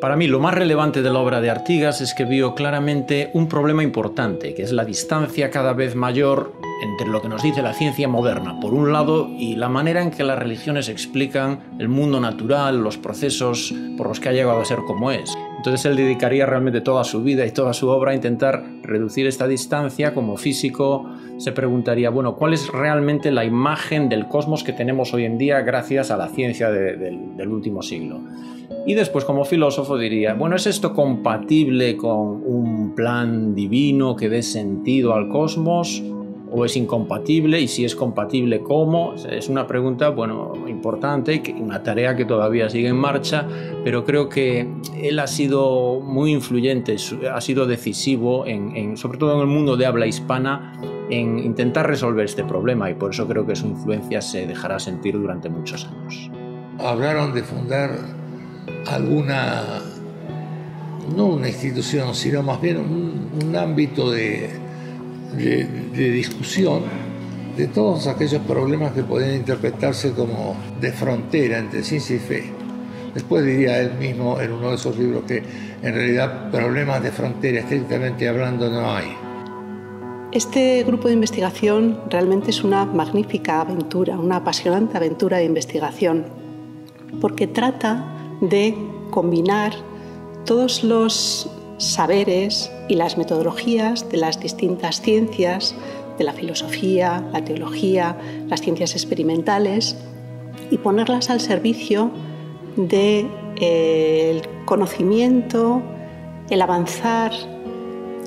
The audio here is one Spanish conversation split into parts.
Para mí lo más relevante de la obra de Artigas es que vio claramente un problema importante, que es la distancia cada vez mayor entre lo que nos dice la ciencia moderna, por un lado, y la manera en que las religiones explican el mundo natural, los procesos por los que ha llegado a ser como es. Entonces él dedicaría realmente toda su vida y toda su obra a intentar reducir esta distancia. Como físico se preguntaría, bueno, ¿cuál es realmente la imagen del cosmos que tenemos hoy en día gracias a la ciencia del último siglo? Y después como filósofo diría, bueno, ¿es esto compatible con un plan divino que dé sentido al cosmos? ¿O es incompatible? Y si es compatible, ¿cómo? Es una pregunta, bueno, importante, una tarea que todavía sigue en marcha, pero creo que él ha sido muy influyente, ha sido decisivo, en, sobre todo en el mundo de habla hispana, en intentar resolver este problema y por eso creo que su influencia se dejará sentir durante muchos años. Hablaron de fundar alguna, no una institución, sino más bien un, ámbito de, de, discusión de todos aquellos problemas que pueden interpretarse como de frontera entre ciencia y fe. Después diría él mismo en uno de esos libros que en realidad problemas de frontera, estrictamente hablando, no hay. Este grupo de investigación realmente es una magnífica aventura, una apasionante aventura de investigación, porque trata de combinar todos los saberes y las metodologías de las distintas ciencias, de la filosofía, la teología, las ciencias experimentales, y ponerlas al servicio del eh, conocimiento, el avanzar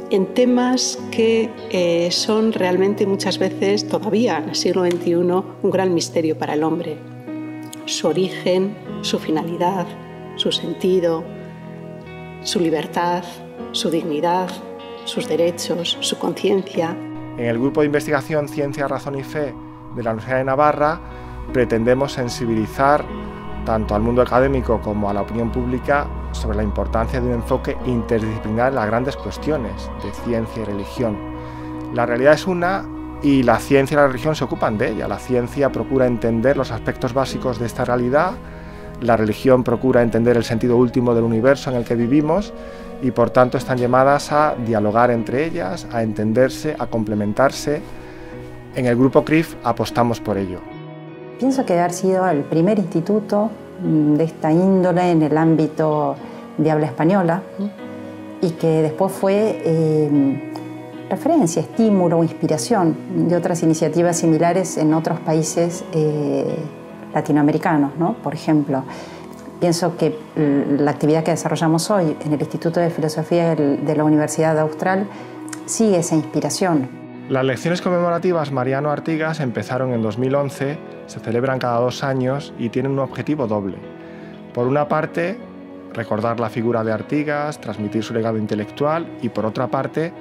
en temas que eh, son realmente muchas veces, todavía en el siglo XXI, un gran misterio para el hombre. Su origen, su finalidad, su sentido, su libertad, su dignidad, sus derechos, su conciencia. En el grupo de investigación Ciencia, Razón y Fe de la Universidad de Navarra pretendemos sensibilizar tanto al mundo académico como a la opinión pública sobre la importancia de un enfoque interdisciplinar en las grandes cuestiones de ciencia y religión. La realidad es una y la ciencia y la religión se ocupan de ella. La ciencia procura entender los aspectos básicos de esta realidad la religión procura entender el sentido último del universo en el que vivimos y por tanto están llamadas a dialogar entre ellas, a entenderse, a complementarse. En el grupo CRIF apostamos por ello. Pienso que haber sido el primer instituto mm, de esta índole en el ámbito de habla española y que después fue em, referencia, estímulo o inspiración de otras iniciativas similares en otros países eh, latinoamericanos, ¿no? por ejemplo. Pienso que la actividad que desarrollamos hoy en el Instituto de Filosofía de la Universidad Austral sigue esa inspiración. Las lecciones conmemorativas Mariano Artigas empezaron en 2011, se celebran cada dos años y tienen un objetivo doble. Por una parte, recordar la figura de Artigas, transmitir su legado intelectual y por otra parte,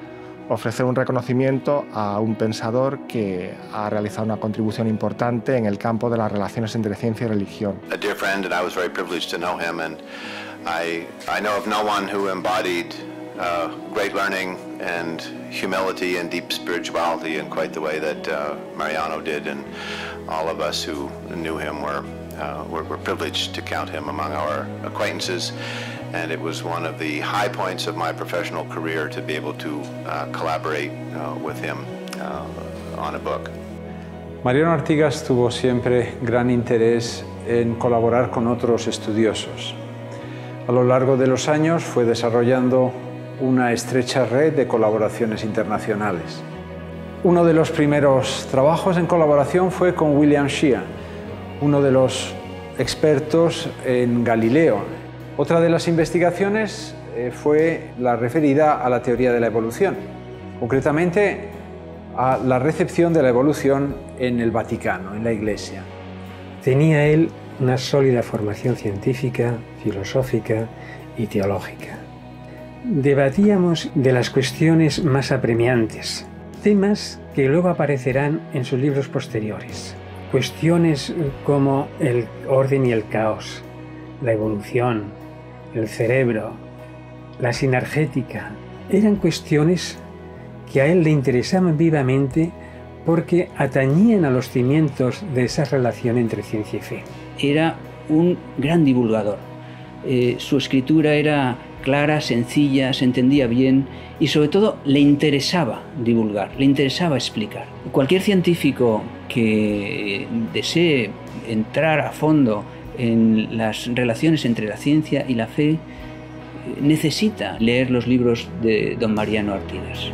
ofrecer un reconocimiento a un pensador que ha realizado una contribución importante en el campo de las relaciones entre ciencia y religión. A dear friend and I was very privileged to know him and I, I know of no one who embodied uh, great learning and humility and deep spirituality in quite the way that uh, Mariano did and all of us who knew him were, uh, were, were privileged to count him among our acquaintances and it was one of the high points of my professional career to be able to uh, collaborate uh, with him uh, on a book. Mariano Artigas tuvo siempre gran interés en colaborar con otros estudiosos. A lo largo de los años fue desarrollando una estrecha red de colaboraciones internacionales. Uno de los primeros trabajos en colaboración fue con William Sheehan, uno de los expertos en Galileo, otra de las investigaciones eh, fue la referida a la teoría de la evolución, concretamente a la recepción de la evolución en el Vaticano, en la Iglesia. Tenía él una sólida formación científica, filosófica y teológica. Debatíamos de las cuestiones más apremiantes, temas que luego aparecerán en sus libros posteriores. Cuestiones como el orden y el caos, la evolución, el cerebro, la sinergética, eran cuestiones que a él le interesaban vivamente porque atañían a los cimientos de esa relación entre ciencia y fe. Era un gran divulgador, eh, su escritura era clara, sencilla, se entendía bien y sobre todo le interesaba divulgar, le interesaba explicar. Cualquier científico que desee entrar a fondo en las relaciones entre la ciencia y la fe necesita leer los libros de don Mariano Artigas.